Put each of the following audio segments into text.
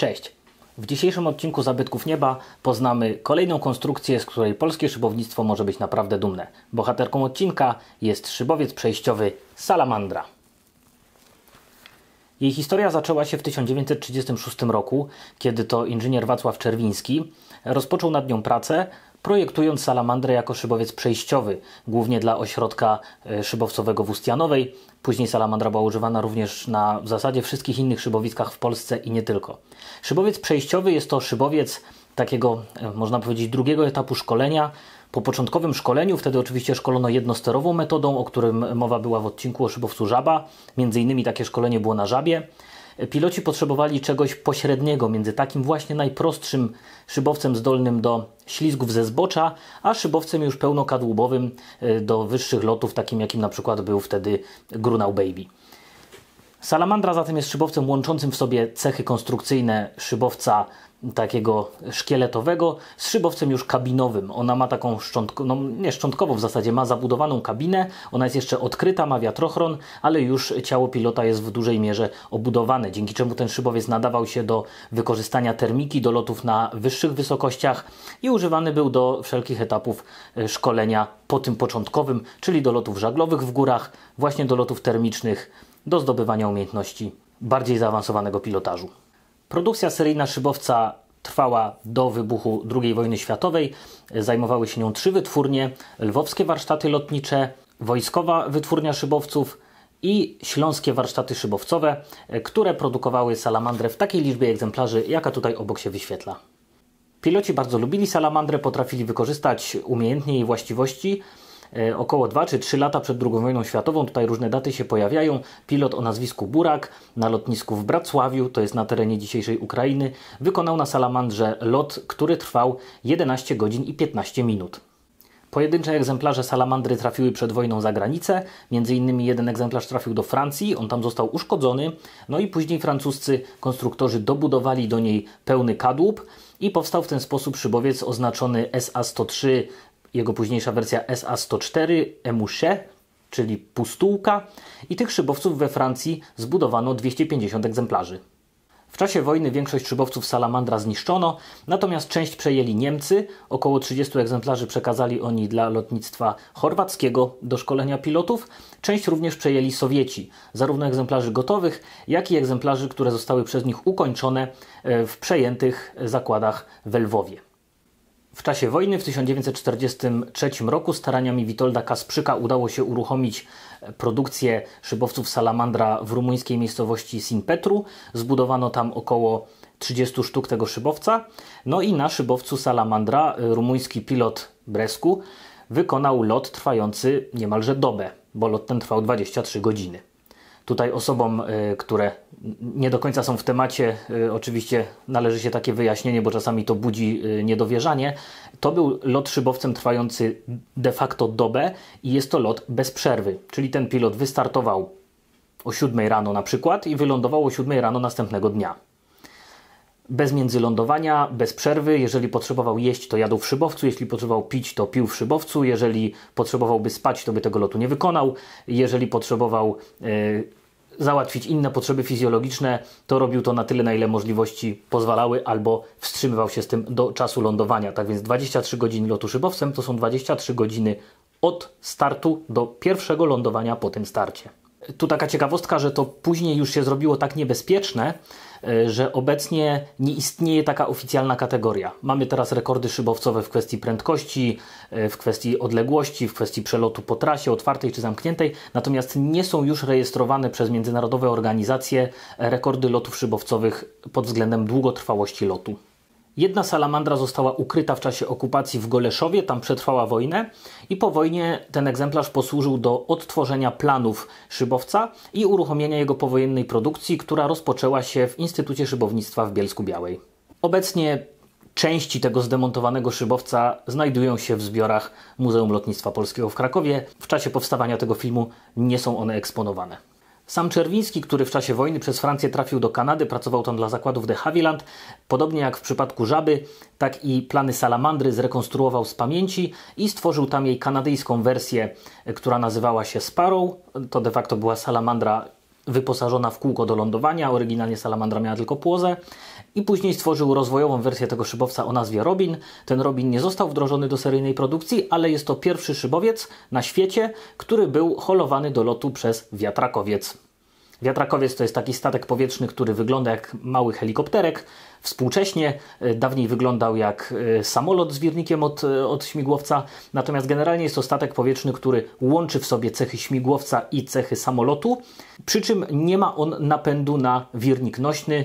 Cześć! W dzisiejszym odcinku Zabytków Nieba poznamy kolejną konstrukcję, z której polskie szybownictwo może być naprawdę dumne. Bohaterką odcinka jest szybowiec przejściowy Salamandra. Jej historia zaczęła się w 1936 roku, kiedy to inżynier Wacław Czerwiński rozpoczął nad nią pracę, projektując salamandrę jako szybowiec przejściowy, głównie dla ośrodka e, szybowcowego w Ustianowej. Później salamandra była używana również na w zasadzie wszystkich innych szybowiskach w Polsce i nie tylko. Szybowiec przejściowy jest to szybowiec takiego, e, można powiedzieć, drugiego etapu szkolenia. Po początkowym szkoleniu, wtedy oczywiście szkolono jednosterową metodą, o którym mowa była w odcinku o szybowcu żaba. Między innymi takie szkolenie było na żabie. Piloci potrzebowali czegoś pośredniego między takim właśnie najprostszym szybowcem zdolnym do ślizgów ze zbocza, a szybowcem już pełnokadłubowym e, do wyższych lotów, takim jakim na przykład był wtedy Grunau Baby. Salamandra zatem jest szybowcem łączącym w sobie cechy konstrukcyjne szybowca takiego szkieletowego z szybowcem już kabinowym. Ona ma taką szczątko, no nie szczątkową w zasadzie, ma zabudowaną kabinę, ona jest jeszcze odkryta, ma wiatrochron, ale już ciało pilota jest w dużej mierze obudowane, dzięki czemu ten szybowiec nadawał się do wykorzystania termiki, do lotów na wyższych wysokościach i używany był do wszelkich etapów e, szkolenia po tym początkowym, czyli do lotów żaglowych w górach, właśnie do lotów termicznych, do zdobywania umiejętności bardziej zaawansowanego pilotażu. Produkcja seryjna szybowca trwała do wybuchu II wojny światowej. Zajmowały się nią trzy wytwórnie: lwowskie warsztaty lotnicze, wojskowa wytwórnia szybowców i śląskie warsztaty szybowcowe, które produkowały salamandrę w takiej liczbie egzemplarzy, jaka tutaj obok się wyświetla. Piloci bardzo lubili salamandrę, potrafili wykorzystać umiejętnie jej właściwości około 2 czy 3 lata przed II wojną światową, tutaj różne daty się pojawiają, pilot o nazwisku Burak na lotnisku w Bracławiu, to jest na terenie dzisiejszej Ukrainy, wykonał na salamandrze lot, który trwał 11 godzin i 15 minut. Pojedyncze egzemplarze salamandry trafiły przed wojną za granicę, między innymi jeden egzemplarz trafił do Francji, on tam został uszkodzony, no i później francuscy konstruktorzy dobudowali do niej pełny kadłub i powstał w ten sposób szybowiec oznaczony SA-103 jego późniejsza wersja SA-104 Emouche, czyli pustułka i tych szybowców we Francji zbudowano 250 egzemplarzy. W czasie wojny większość szybowców Salamandra zniszczono, natomiast część przejęli Niemcy, około 30 egzemplarzy przekazali oni dla lotnictwa chorwackiego do szkolenia pilotów, część również przejęli Sowieci, zarówno egzemplarzy gotowych, jak i egzemplarzy, które zostały przez nich ukończone e, w przejętych zakładach w Lwowie. W czasie wojny w 1943 roku staraniami Witolda Kasprzyka udało się uruchomić produkcję szybowców Salamandra w rumuńskiej miejscowości Sinpetru. Zbudowano tam około 30 sztuk tego szybowca. No i na szybowcu Salamandra rumuński pilot Bresku wykonał lot trwający niemalże dobę, bo lot ten trwał 23 godziny. Tutaj osobom, y, które nie do końca są w temacie, y, oczywiście należy się takie wyjaśnienie, bo czasami to budzi y, niedowierzanie. To był lot szybowcem trwający de facto dobę i jest to lot bez przerwy. Czyli ten pilot wystartował o 7 rano na przykład i wylądował o 7 rano następnego dnia. Bez międzylądowania, bez przerwy. Jeżeli potrzebował jeść, to jadł w szybowcu. Jeśli potrzebował pić, to pił w szybowcu. Jeżeli potrzebowałby spać, to by tego lotu nie wykonał. Jeżeli potrzebował załatwić inne potrzeby fizjologiczne, to robił to na tyle, na ile możliwości pozwalały, albo wstrzymywał się z tym do czasu lądowania. Tak więc 23 godziny lotu szybowcem to są 23 godziny od startu do pierwszego lądowania po tym starcie. Tu taka ciekawostka, że to później już się zrobiło tak niebezpieczne, że obecnie nie istnieje taka oficjalna kategoria. Mamy teraz rekordy szybowcowe w kwestii prędkości, e, w kwestii odległości, w kwestii przelotu po trasie otwartej czy zamkniętej, natomiast nie są już rejestrowane przez międzynarodowe organizacje rekordy lotów szybowcowych pod względem długotrwałości lotu. Jedna salamandra została ukryta w czasie okupacji w Goleszowie, tam przetrwała wojnę i po wojnie ten egzemplarz posłużył do odtworzenia planów szybowca i uruchomienia jego powojennej produkcji, która rozpoczęła się w Instytucie Szybownictwa w Bielsku Białej. Obecnie części tego zdemontowanego szybowca znajdują się w zbiorach Muzeum Lotnictwa Polskiego w Krakowie. W czasie powstawania tego filmu nie są one eksponowane. Sam Czerwiński, który w czasie wojny przez Francję trafił do Kanady, pracował tam dla zakładów de Havilland, podobnie jak w przypadku Żaby, tak i plany Salamandry zrekonstruował z pamięci i stworzył tam jej kanadyjską wersję, która nazywała się Sparrow. To de facto była salamandra wyposażona w kółko do lądowania, oryginalnie salamandra miała tylko płozę i później stworzył rozwojową wersję tego szybowca o nazwie Robin. Ten Robin nie został wdrożony do seryjnej produkcji, ale jest to pierwszy szybowiec na świecie, który był holowany do lotu przez wiatrakowiec. Wiatrakowiec to jest taki statek powietrzny, który wygląda jak mały helikopterek. Współcześnie e, dawniej wyglądał jak e, samolot z wirnikiem od, e, od śmigłowca, natomiast generalnie jest to statek powietrzny, który łączy w sobie cechy śmigłowca i cechy samolotu, przy czym nie ma on napędu na wirnik nośny.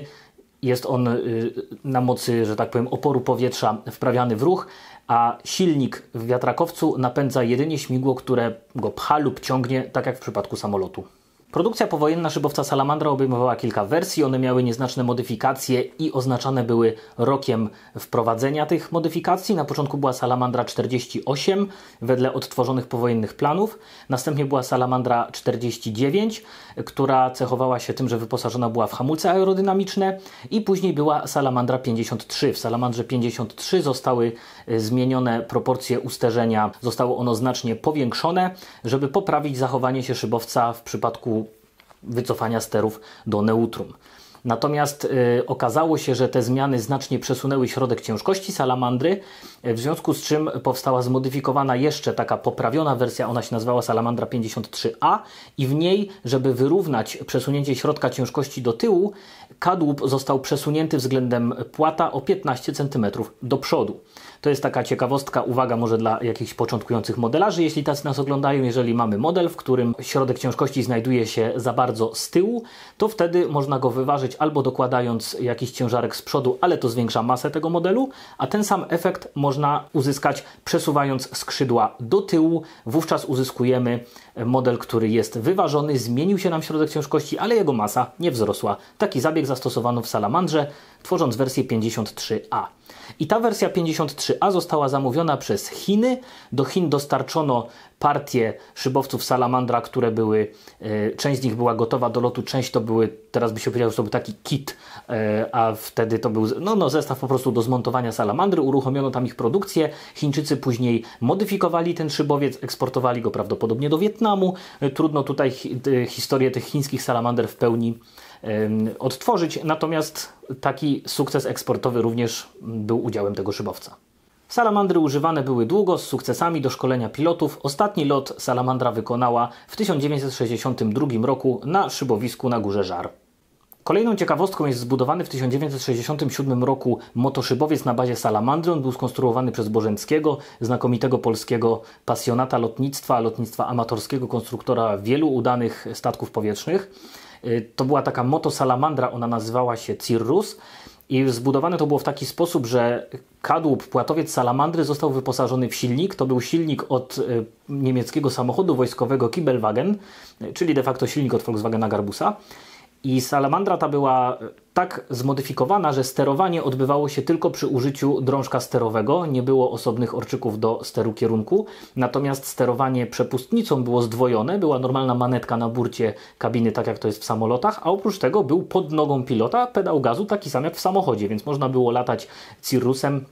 Jest on na mocy, że tak powiem, oporu powietrza wprawiany w ruch, a silnik w wiatrakowcu napędza jedynie śmigło, które go pcha lub ciągnie, tak jak w przypadku samolotu. Produkcja powojenna szybowca Salamandra obejmowała kilka wersji, one miały nieznaczne modyfikacje i oznaczane były rokiem wprowadzenia tych modyfikacji. Na początku była Salamandra 48 wedle odtworzonych powojennych planów, następnie była Salamandra 49, która cechowała się tym, że wyposażona była w hamulce aerodynamiczne i później była Salamandra 53. W Salamandrze 53 zostały e, zmienione proporcje usterzenia, zostało ono znacznie powiększone, żeby poprawić zachowanie się szybowca w przypadku wycofania sterów do neutrum. Natomiast y, okazało się, że te zmiany znacznie przesunęły środek ciężkości salamandry, y, w związku z czym powstała zmodyfikowana jeszcze taka poprawiona wersja, ona się nazywała Salamandra 53A i w niej, żeby wyrównać przesunięcie środka ciężkości do tyłu, kadłub został przesunięty względem płata o 15 cm do przodu. To jest taka ciekawostka, uwaga może dla jakichś początkujących modelarzy, jeśli tacy nas oglądają, jeżeli mamy model, w którym środek ciężkości znajduje się za bardzo z tyłu, to wtedy można go wyważyć albo dokładając jakiś ciężarek z przodu, ale to zwiększa masę tego modelu, a ten sam efekt można uzyskać przesuwając skrzydła do tyłu. Wówczas uzyskujemy model, który jest wyważony, zmienił się nam środek ciężkości, ale jego masa nie wzrosła. Taki zabieg zastosowano w Salamandrze, tworząc wersję 53A. I ta wersja 53A została zamówiona przez Chiny. Do Chin dostarczono partię szybowców Salamandra, które były, e, część z nich była gotowa do lotu, część to były, teraz by się powiedział, że to był taki kit, e, a wtedy to był no, no, zestaw po prostu do zmontowania Salamandry, uruchomiono tam ich produkcję, Chińczycy później modyfikowali ten szybowiec, eksportowali go prawdopodobnie do Wietnamu, e, trudno tutaj historię tych chińskich Salamander w pełni odtworzyć, natomiast taki sukces eksportowy również był udziałem tego szybowca. Salamandry używane były długo, z sukcesami do szkolenia pilotów. Ostatni lot Salamandra wykonała w 1962 roku na szybowisku na Górze Żar. Kolejną ciekawostką jest zbudowany w 1967 roku motoszybowiec na bazie Salamandry. On był skonstruowany przez Bożęckiego, znakomitego polskiego pasjonata lotnictwa, lotnictwa amatorskiego, konstruktora wielu udanych statków powietrznych. Y, to była taka motosalamandra, ona nazywała się Cirrus i zbudowane to było w taki sposób, że kadłub, płatowiec salamandry został wyposażony w silnik. To był silnik od y, niemieckiego samochodu wojskowego Kiebelwagen, y, czyli de facto silnik od Volkswagena Garbusa. I salamandra ta była tak zmodyfikowana, że sterowanie odbywało się tylko przy użyciu drążka sterowego, nie było osobnych orczyków do steru kierunku, natomiast sterowanie przepustnicą było zdwojone, była normalna manetka na burcie kabiny, tak jak to jest w samolotach, a oprócz tego był pod nogą pilota. Pedał gazu taki sam jak w samochodzie, więc można było latać Cirrusem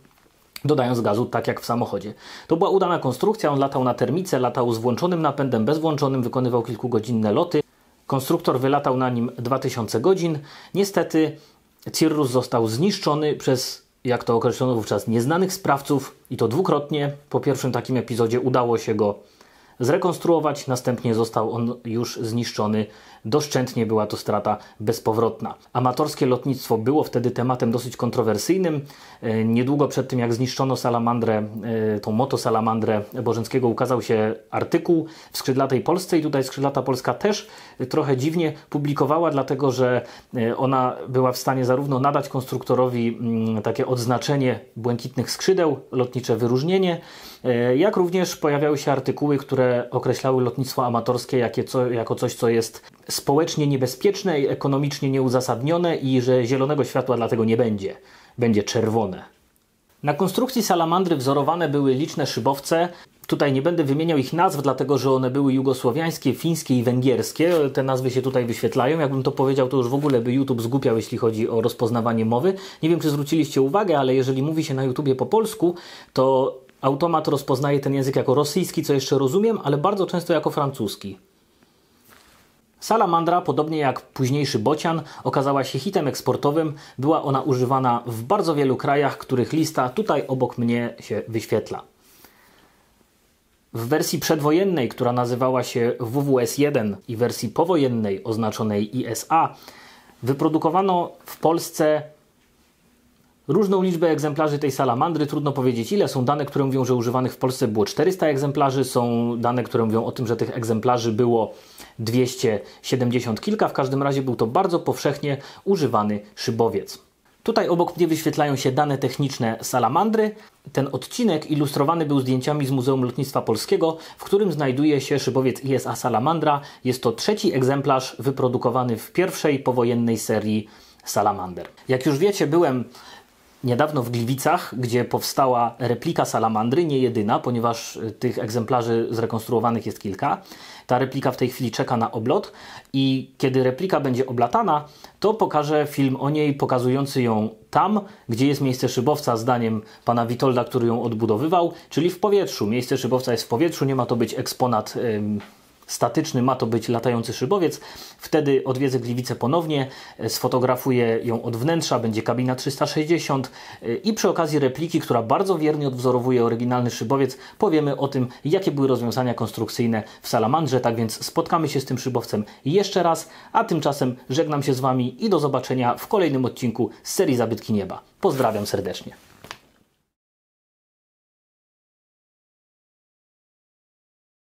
dodając gazu tak jak w samochodzie. To była udana konstrukcja, on latał na termice, latał z włączonym napędem, bez włączonym, wykonywał kilkugodzinne loty. Konstruktor wylatał na nim 2000 godzin. Niestety Cirrus został zniszczony przez, jak to określono wówczas, nieznanych sprawców i to dwukrotnie. Po pierwszym takim epizodzie udało się go zrekonstruować, następnie został on już zniszczony doszczętnie była to strata bezpowrotna. Amatorskie lotnictwo było wtedy tematem dosyć kontrowersyjnym. E, niedługo przed tym, jak zniszczono salamandrę, e, tą motosalamandrę Bożenckiego, ukazał się artykuł w Skrzydlatej Polsce i tutaj Skrzydlata Polska też trochę dziwnie publikowała, dlatego że e, ona była w stanie zarówno nadać konstruktorowi mm, takie odznaczenie błękitnych skrzydeł, lotnicze wyróżnienie, jak również pojawiały się artykuły, które określały lotnictwo amatorskie jako coś, co jest społecznie niebezpieczne i ekonomicznie nieuzasadnione i że zielonego światła dlatego nie będzie. Będzie czerwone. Na konstrukcji salamandry wzorowane były liczne szybowce. Tutaj nie będę wymieniał ich nazw, dlatego że one były jugosłowiańskie, fińskie i węgierskie. Te nazwy się tutaj wyświetlają. Jakbym to powiedział, to już w ogóle by YouTube zgupiał, jeśli chodzi o rozpoznawanie mowy. Nie wiem, czy zwróciliście uwagę, ale jeżeli mówi się na YouTubie po polsku, to automat rozpoznaje ten język jako rosyjski, co jeszcze rozumiem, ale bardzo często jako francuski. Salamandra, podobnie jak późniejszy bocian, okazała się hitem eksportowym. Była ona używana w bardzo wielu krajach, których lista tutaj obok mnie się wyświetla. W wersji przedwojennej, która nazywała się WWS-1 i wersji powojennej oznaczonej ISA, wyprodukowano w Polsce różną liczbę egzemplarzy tej salamandry. Trudno powiedzieć ile. Są dane, które mówią, że używanych w Polsce było 400 egzemplarzy. Są dane, które mówią o tym, że tych egzemplarzy było 270 kilka. W każdym razie był to bardzo powszechnie używany szybowiec. Tutaj obok mnie wyświetlają się dane techniczne salamandry. Ten odcinek ilustrowany był zdjęciami z Muzeum Lotnictwa Polskiego, w którym znajduje się szybowiec ISA Salamandra. Jest to trzeci egzemplarz wyprodukowany w pierwszej powojennej serii salamander. Jak już wiecie, byłem niedawno w Gliwicach, gdzie powstała replika salamandry, nie jedyna, ponieważ y, tych egzemplarzy zrekonstruowanych jest kilka. Ta replika w tej chwili czeka na oblot i kiedy replika będzie oblatana, to pokażę film o niej pokazujący ją tam, gdzie jest miejsce szybowca, zdaniem pana Witolda, który ją odbudowywał, czyli w powietrzu. Miejsce szybowca jest w powietrzu, nie ma to być eksponat statyczny ma to być latający szybowiec. Wtedy odwiedzę Gliwice ponownie, e, sfotografuję ją od wnętrza, będzie kabina 360 e, i przy okazji repliki, która bardzo wiernie odwzorowuje oryginalny szybowiec, powiemy o tym, jakie były rozwiązania konstrukcyjne w Salamandrze. Tak więc spotkamy się z tym szybowcem jeszcze raz, a tymczasem żegnam się z Wami i do zobaczenia w kolejnym odcinku z serii Zabytki Nieba. Pozdrawiam serdecznie.